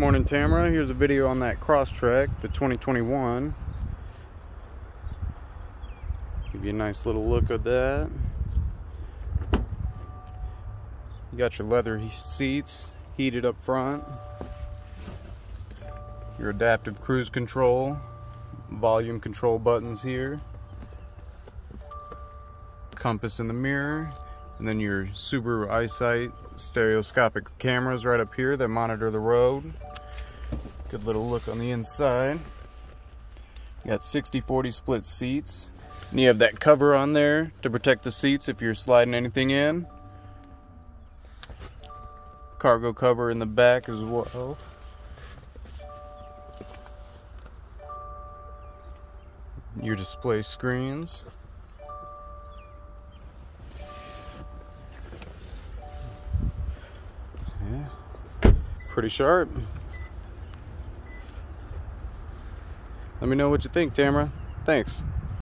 morning Tamara. Here's a video on that Crosstrek, the 2021. Give you a nice little look at that. You got your leather seats heated up front. Your adaptive cruise control, volume control buttons here. Compass in the mirror, and then your Subaru EyeSight stereoscopic cameras right up here that monitor the road. Good little look on the inside. You got 60-40 split seats. And you have that cover on there to protect the seats if you're sliding anything in. Cargo cover in the back as well. Your display screens. Pretty sharp. Let me know what you think, Tamara. Thanks.